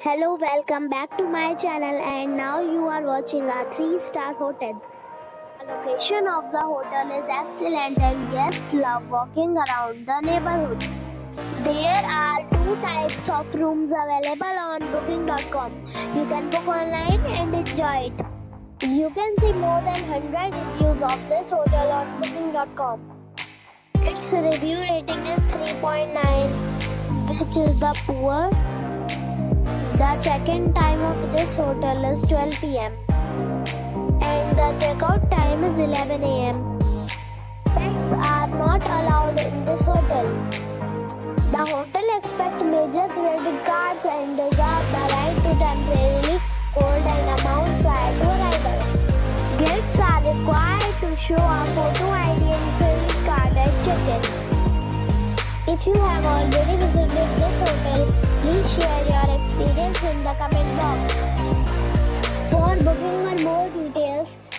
Hello, welcome back to my channel and now you are watching a 3-star hotel. The location of the hotel is excellent and guests love walking around the neighborhood. There are two types of rooms available on booking.com. You can book online and enjoy it. You can see more than 100 reviews of this hotel on booking.com. Its review rating is 3.9, which is the poor. The check-in time of this hotel is 12 pm and the checkout time is 11 am. Pets are not allowed in this hotel. The hotel expects major credit cards and reserve the right to temporarily hold an amount prior to arrival. Guests are required to show a photo ID and credit card at check-in. If you have already visited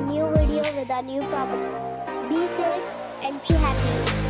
a new video with a new property. Be safe and be happy.